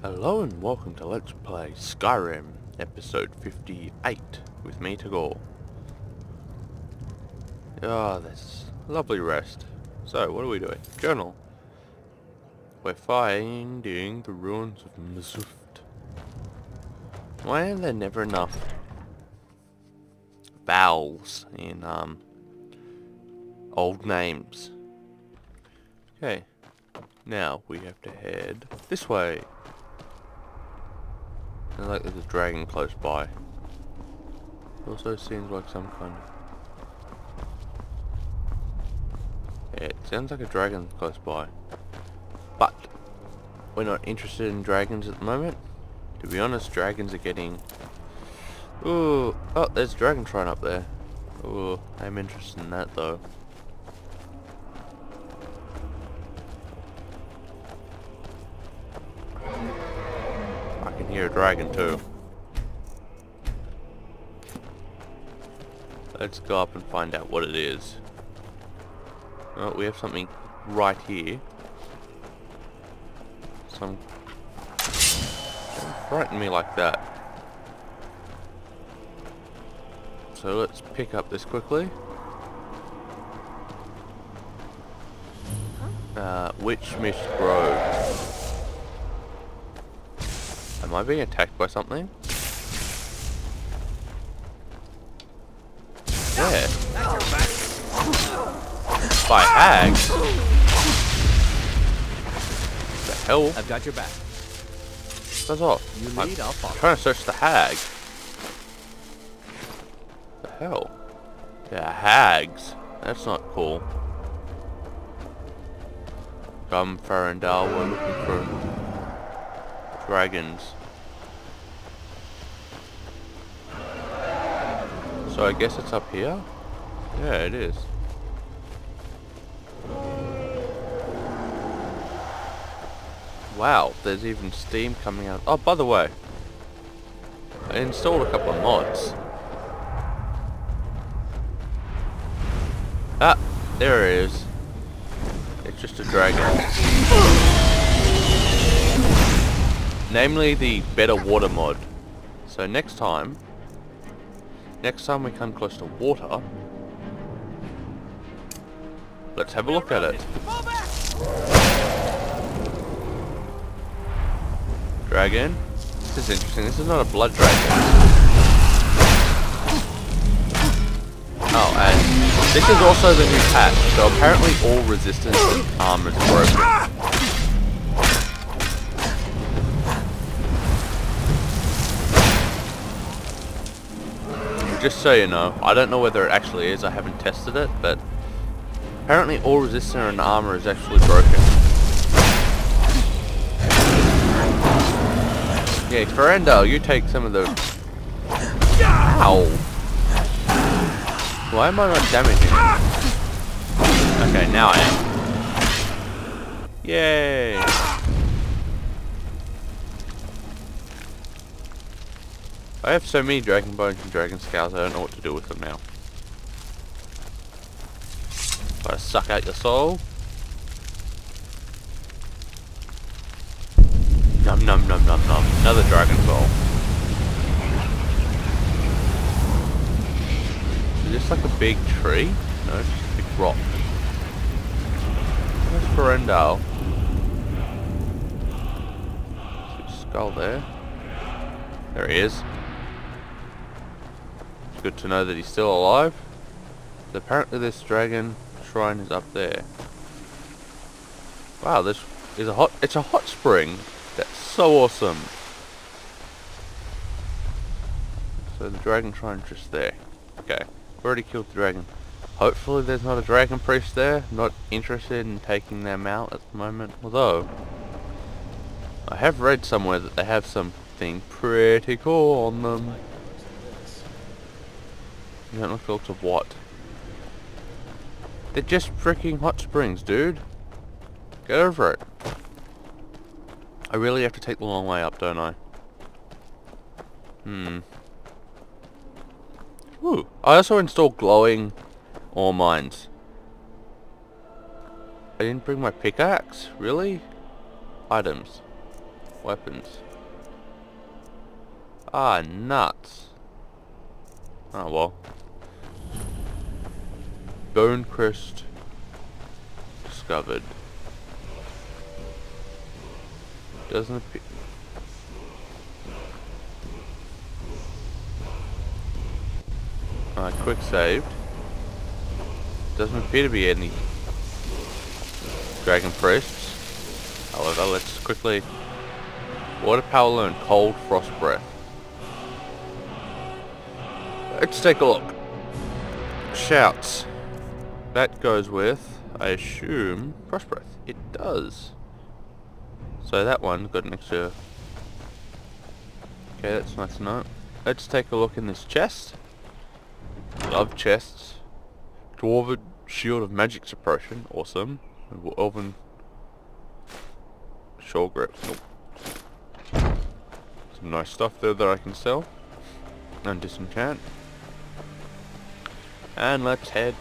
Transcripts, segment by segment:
Hello and welcome to Let's Play Skyrim, episode 58, with me Tegual. Ah, oh, this lovely rest. So, what are we doing? Journal. We're finding the ruins of Mzulft. Why are there never enough vowels in, um, old names? Okay, now we have to head this way. I like there's a dragon close by. Also seems like some kind of... It sounds like a dragon close by. But, we're not interested in dragons at the moment. To be honest, dragons are getting... Ooh, oh, there's a dragon shrine up there. Ooh, I'm interested in that though. Hear a dragon too. Let's go up and find out what it is. Oh, we have something right here. Some... Don't frighten me like that. So let's pick up this quickly. Uh, Witchmist Grove. Am I being attacked by something? Yeah. By hags? The hell? I've got your back. That's off. You lead, I'm I'll trying to search the hag. The hell? Yeah, hags. That's not cool. Come, Farandal, we're looking for dragons. So I guess it's up here? Yeah, it is. Wow, there's even steam coming out. Oh, by the way, I installed a couple of mods. Ah, there it is. It's just a dragon namely the better water mod. So next time, next time we come close to water, let's have a look at it. Dragon. This is interesting. This is not a blood dragon. Oh, and this is also the new patch. So apparently all resistance armor is broken. Just so you know, I don't know whether it actually is, I haven't tested it, but apparently all resistance and armor is actually broken. Yeah, Ferendale, you take some of the... Ow! Why am I not damaging Okay, now I am. Yay! I have so many Dragon Bones and Dragon Scales, I don't know what to do with them now. Gotta suck out your soul. Num num num num num. Another Dragon Soul. Is this like a big tree? No, it's just a big rock. Where's Ferendale? Skull there. There he is. Good to know that he's still alive. Apparently this dragon shrine is up there. Wow, this is a hot, it's a hot spring. That's so awesome. So the dragon shrine just there. Okay, already killed the dragon. Hopefully there's not a dragon priest there. Not interested in taking them out at the moment. Although, I have read somewhere that they have something pretty cool on them. You don't look to what? They're just freaking hot springs, dude. Get over it. I really have to take the long way up, don't I? Hmm. Ooh. I also installed glowing ore mines. I didn't bring my pickaxe? Really? Items. weapons. Ah, nuts. Oh well. Bone crest discovered. Doesn't appear. Uh, quick saved. Doesn't appear to be any dragon priests. However, let's quickly water power learn cold frost breath. Let's take a look. Shouts. That goes with, I assume, frost breath. It does. So that one got an extra. Okay, that's nice to know. Let's take a look in this chest. Love chests. Dwarven Shield of Magic Suppression. Awesome. Elven Shore Grip. Some nice stuff there that I can sell. And disenchant. And let's head...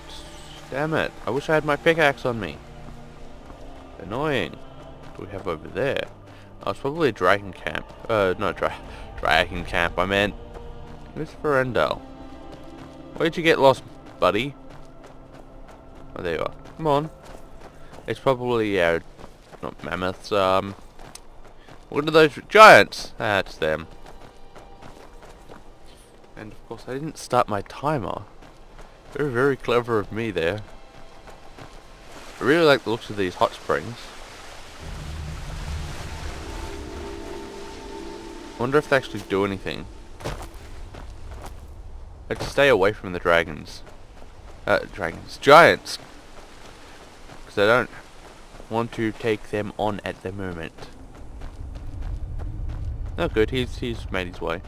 Damn it. I wish I had my pickaxe on me. Annoying. What do we have over there? Oh, it's probably a dragon camp. Uh, no, dra dragon camp. I meant... Where's Ferendel? Where'd you get lost, buddy? Oh, there you are. Come on. It's probably, yeah, not mammoths, um... What are those giants? That's them. And of course I didn't start my timer. Very, very clever of me there. I really like the looks of these hot springs. wonder if they actually do anything. Let's stay away from the dragons. Uh, dragons. Giants! Because I don't want to take them on at the moment. Oh good, he's, he's made his way.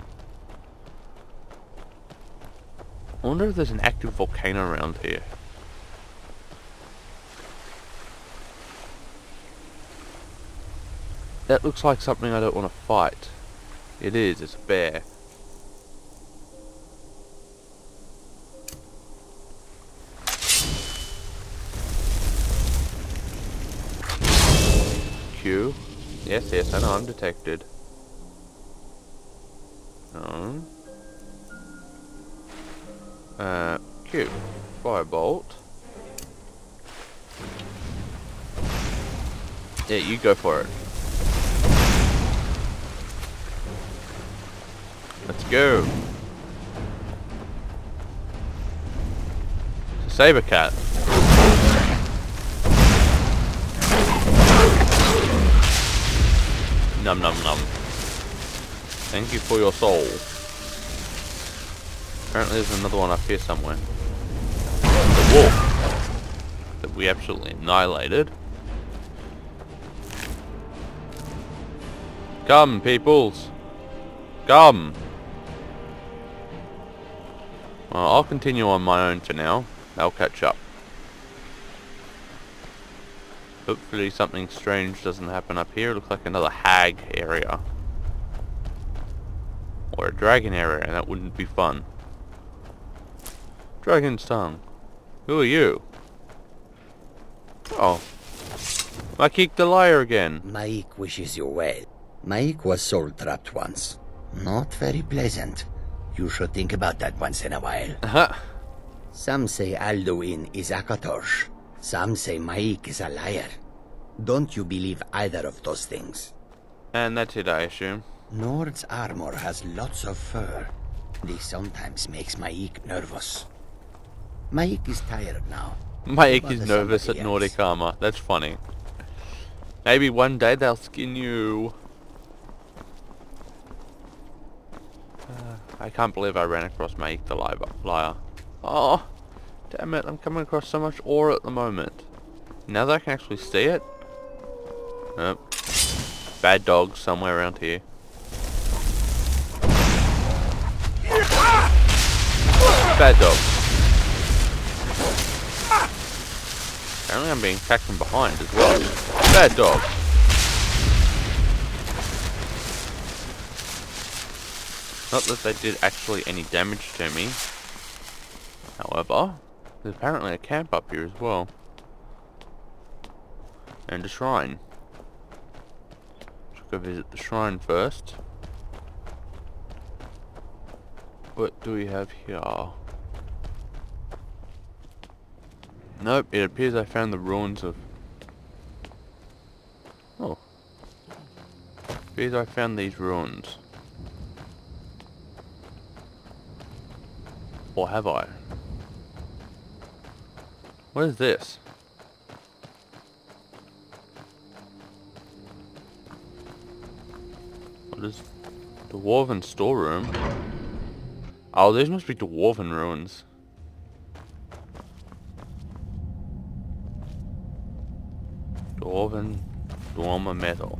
I wonder if there's an active volcano around here. That looks like something I don't want to fight. It is, it's a bear. Q. Yes, yes, I know I'm detected. Uh, Q. Firebolt. Yeah, you go for it. Let's go. It's a Saber cat. Num num num. Thank you for your soul. Apparently there's another one up here somewhere. The wolf. That we absolutely annihilated. Come, peoples. Come. Well, I'll continue on my own for now. I'll catch up. Hopefully something strange doesn't happen up here. It looks like another hag area. Or a dragon area, and that wouldn't be fun. Dragon's tongue. Who are you? Oh. M'aiq the liar again. M'aiq wishes you well. M'aiq was soul trapped once. Not very pleasant. You should think about that once in a while. Uh-huh. Some say Alduin is Akatosh. Some say M'aiq is a liar. Don't you believe either of those things? And that's it, I assume. Nord's armor has lots of fur. This sometimes makes M'aiq nervous. M'aiq is tired now. M'aiq is nervous at Nordic armor. That's funny. Maybe one day they'll skin you. Uh, I can't believe I ran across M'aiq the liar. Oh, damn it! I'm coming across so much ore at the moment. Now that I can actually see it. Nope. Bad dog somewhere around here. Bad dogs. Apparently I'm being attacked from behind as well. Bad dog. Not that they did actually any damage to me. However, there's apparently a camp up here as well. And a shrine. Which go visit the shrine first. What do we have here? Nope, it appears I found the ruins of... Oh. Appears I found these ruins. Or have I? What is this? What is... the Dwarven storeroom? Oh, these must be Dwarven ruins. Dwarven... Dwemer metal.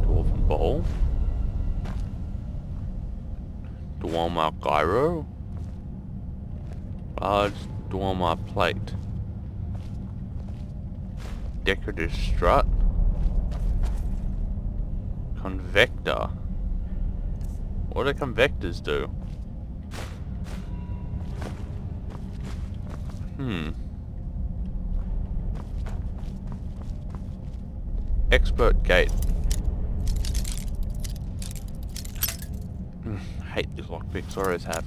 Dwarven bowl? Dwemer gyro? Large Dwemer plate. Decorative strut? Convector. What do convectors do? Hmm. Expert gate. Hmm, hate these lockpicks, I always have.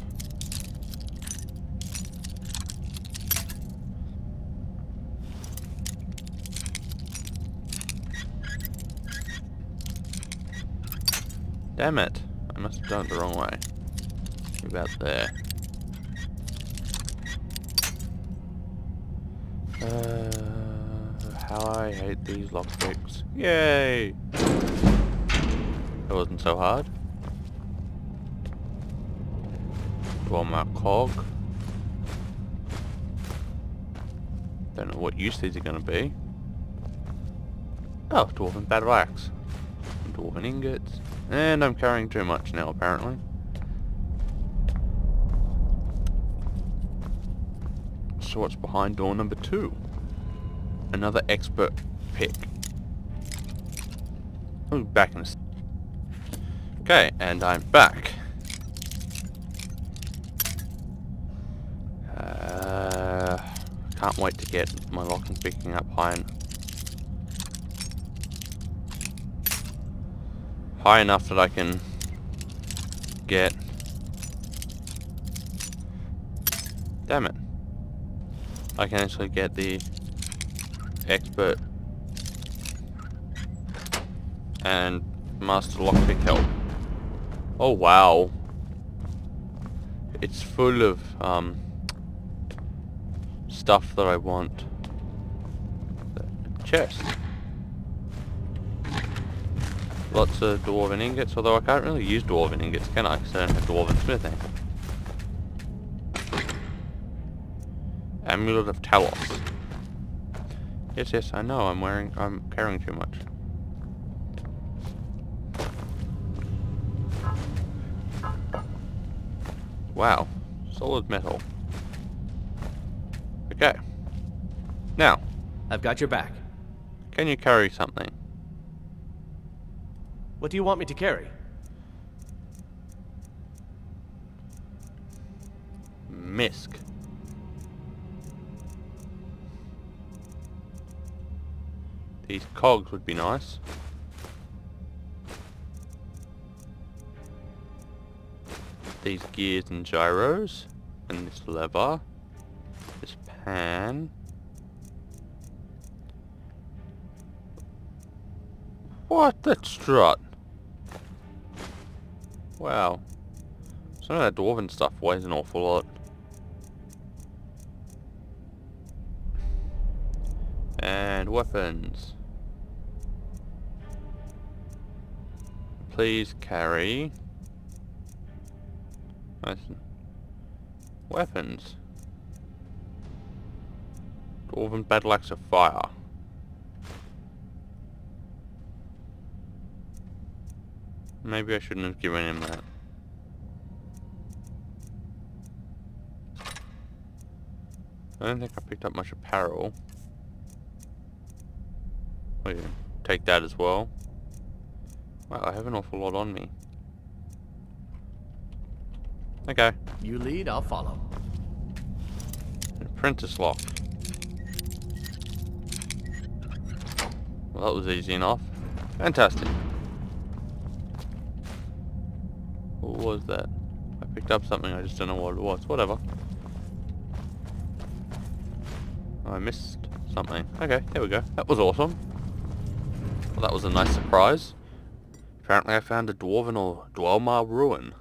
Damn it. I must have done it the wrong way. About there. Uh, how I hate these lockpicks. Yay! That wasn't so hard. One more cog. Don't know what use these are going to be. Oh, dwarven battle axe. Dwarven ingots. And I'm carrying too much now, apparently. So what's behind door number two? Another expert pick. Oh, back in a Okay, and I'm back. Uh, can't wait to get my lock and picking up high high enough that I can get... Damn it. I can actually get the expert and master lockpick help. Oh wow. It's full of um, stuff that I want. Chest. Lots of dwarven ingots, although I can't really use dwarven ingots, can I? Because I don't have dwarven smithing. Amulet of Talos. Yes, yes, I know, I'm wearing, I'm carrying too much. Wow, solid metal. Okay. Now. I've got your back. Can you carry something? What do you want me to carry? Misk. These cogs would be nice. These gears and gyros. And this lever. This pan. What? That strut. Wow. Some of that dwarven stuff weighs an awful lot. And weapons. Please carry. Weapons. Dwarven battle axe of fire. Maybe I shouldn't have given him that. I don't think I picked up much apparel. Oh yeah, take that as well. Wow, I have an awful lot on me. Okay. You lead, I'll follow. apprentice lock. Well, that was easy enough. Fantastic. What was that? I picked up something, I just don't know what it was. Whatever. Oh, I missed something. Okay, there we go. That was awesome. Well, that was a nice surprise. Apparently I found a Dwarven or Dwelmar ruin.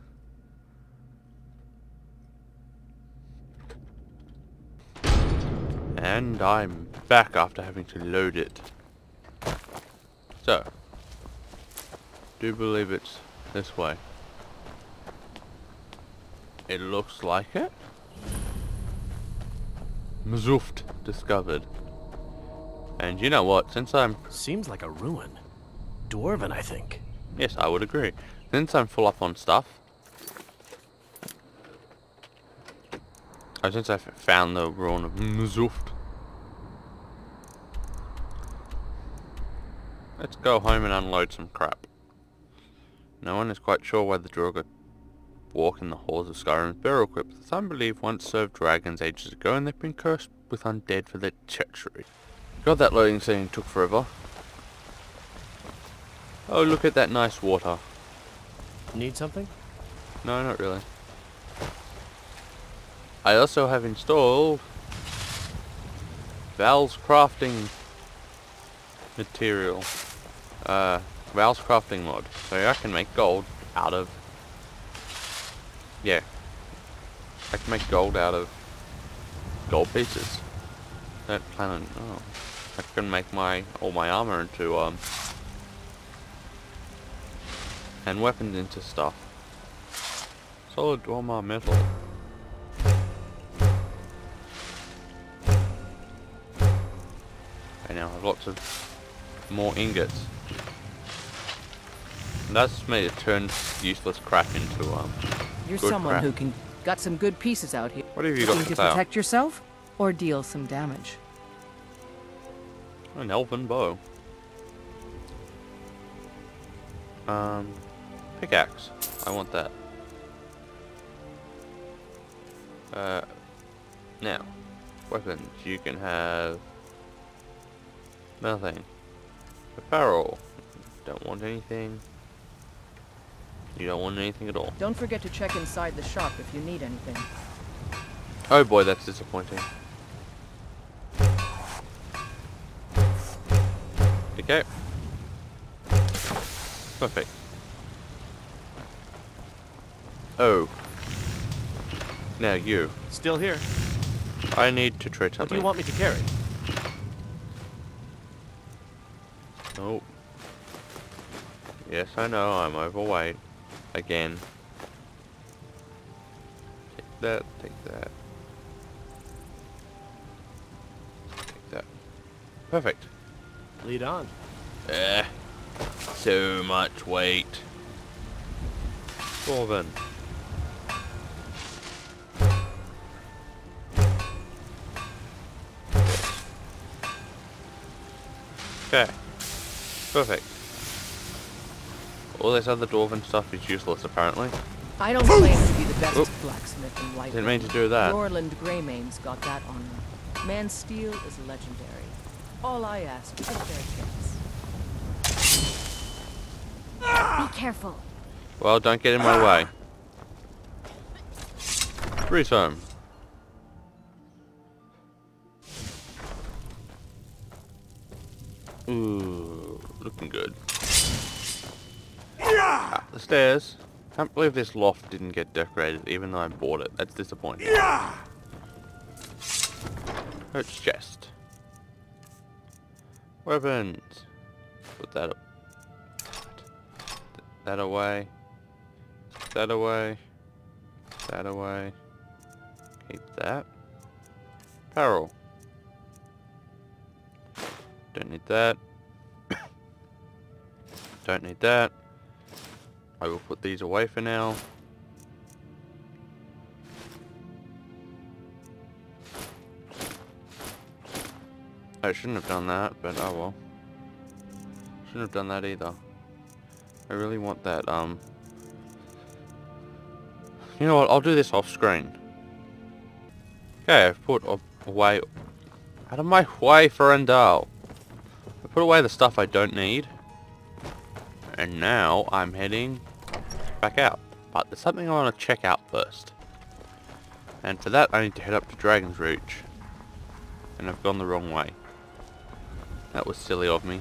And I'm back after having to load it. So, do believe it's this way. It looks like it. Mzulft discovered. And you know what, since I'm... Seems like a ruin. Dwarven, I think. Yes, I would agree. Since I'm full up on stuff... Oh, since I've found the ruin of Mzulft. Let's go home and unload some crap. No one is quite sure why the Draugr walk in the halls of Skyrim's burial crypt. Some believe once served dragons ages ago and they've been cursed with undead for their treachery. God, that loading scene took forever. Oh, look at that nice water. Need something? No, not really. I also have installed Val's crafting material. Uh, Val's crafting mod. So I can make gold out of... Yeah. I can make gold out of gold pieces. Don't plan. Oh. I can make my all my armor into, um... And weapons into stuff. Solid Dwelmar metal. I now have lots of more ingots. And that's made it turn useless crap into um. You're someone crap. who can got some good pieces out here. What have you got to protect yourself or deal some damage. An elven bow. Um, pickaxe. I want that. Uh, now, weapons. You can have nothing. Apparel. Don't want anything. You don't want anything at all. Don't forget to check inside the shop if you need anything. Oh boy, that's disappointing. Okay. Perfect. Oh. Now you. Still here. I need to trade What do you want me to carry? Oh. Yes, I know, I'm overweight. Again. Take that, take that. Take that. Perfect. Lead on. Eh. So much weight. Dwarven. Okay. Perfect. All this other dwarven stuff is useless apparently. I don't claim to be the best Oop. blacksmith in White. Didn't mean to do that. Eorlund Gray-Mane's got that on them. Man's steel is legendary. All I ask is a fair chance. Be careful. Well, don't get in my way. Breeze home. Ooh, looking good. Ah, the stairs. Can't believe this loft didn't get decorated, even though I bought it. That's disappointing. Yeah. Coach chest. Weapons. Put that up. That away. That away. That away. Keep that. Apparel. Don't need that. Don't need that. I will put these away for now. I shouldn't have done that, but oh well. Shouldn't have done that either. I really want that, um... You know what, I'll do this off screen. Okay, I've put away... Out of my way, Ferendal! I put away the stuff I don't need. And now I'm heading back out. But there's something I want to check out first. And for that I need to head up to Dragon's Reach. And I've gone the wrong way. That was silly of me.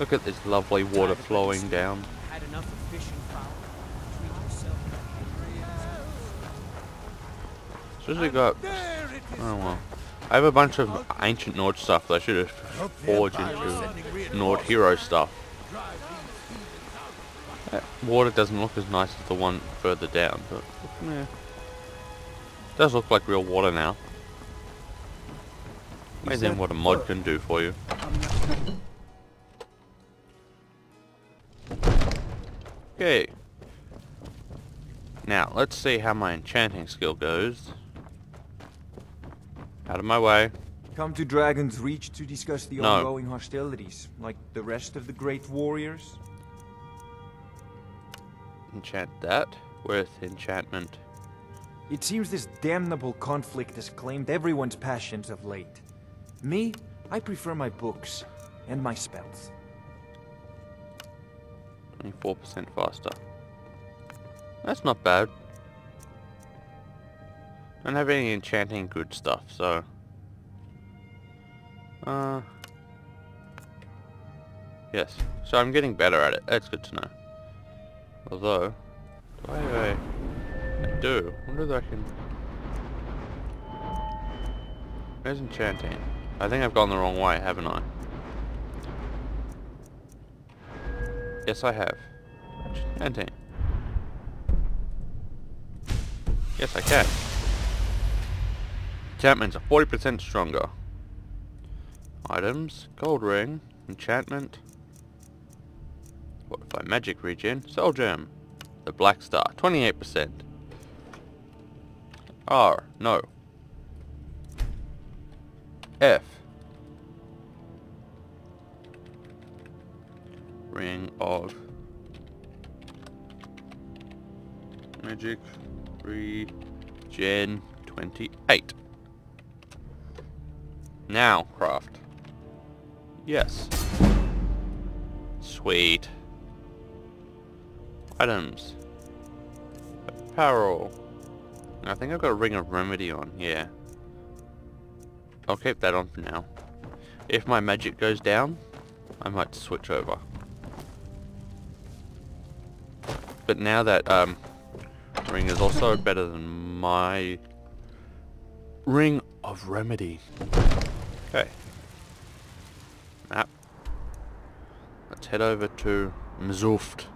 Look at this lovely water flowing down. Had enough of fishing fowl. Treat yourself. Especially got... Oh well. I have a bunch of ancient Nord stuff that I should have forged into Nord hero stuff. That water doesn't look as nice as the one further down, but yeah. does look like real water now. Amazing what a mod can do for you. Okay. Now, let's see how my enchanting skill goes. Out of my way. Come to Dragon's Reach to discuss the No. ongoing hostilities, like the rest of the great warriors? Enchant that with enchantment. It seems this damnable conflict has claimed everyone's passions of late. Me, I prefer my books and my spells. 24% faster. That's not bad. Don't have any enchanting good stuff, so... Uh... Yes, so I'm getting better at it. That's good to know. Although, do I have a... I do. I wonder if I can... Where's enchanting? I think I've gone the wrong way, haven't I? Yes, I have. Enchanting. Yes, I can. Enchantments are 40% stronger. Items, gold ring, enchantment. Fortify magic regen, soul gem. The black star, 28%. R, no. F. Ring of Magic Regen 28. Now, craft. Yes. Sweet. Items. Apparel. I think I've got a Ring of Remedy on, yeah. I'll keep that on for now. If my magic goes down, I might switch over. But now that um, ring is also better than my ring of remedy. Okay. Map. Let's head over to Mzulft.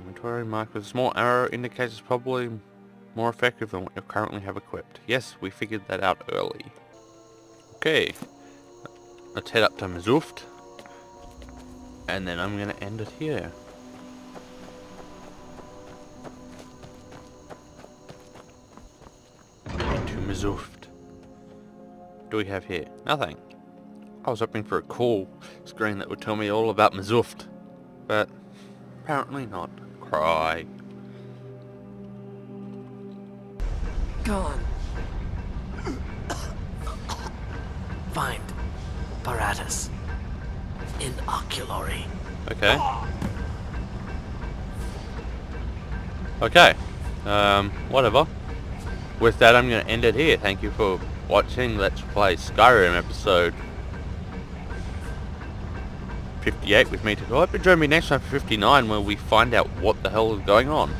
Inventory marked with a small arrow indicates probably more effective than what you currently have equipped. Yes, we figured that out early. Okay. Let's head up to Mzulft. And then I'm going to end it here. To Mzulft. What do we have here? Nothing. I was hoping for a cool screen that would tell me all about Mzulft. But apparently not. Cry. Gone. Find Paratus in Oculory. Okay. Okay. Um, whatever. With that, I'm going to end it here. Thank you for watching Let's Play Skyrim episode 58 with me today. Hope you join me next time for 59 where we find out what the hell is going on.